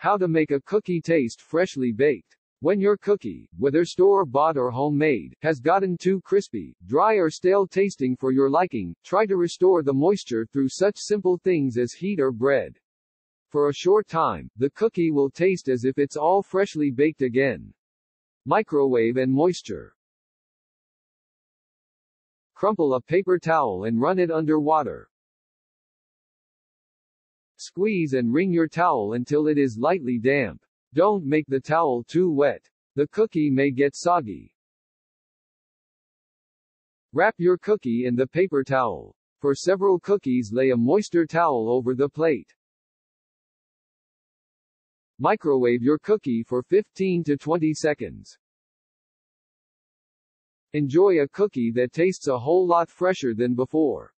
How to make a cookie taste freshly baked. When your cookie, whether store-bought or homemade, has gotten too crispy, dry or stale tasting for your liking, try to restore the moisture through such simple things as heat or bread. For a short time, the cookie will taste as if it's all freshly baked again. Microwave and moisture. Crumple a paper towel and run it under water. Squeeze and wring your towel until it is lightly damp. Don't make the towel too wet. The cookie may get soggy. Wrap your cookie in the paper towel. For several cookies lay a moister towel over the plate. Microwave your cookie for 15 to 20 seconds. Enjoy a cookie that tastes a whole lot fresher than before.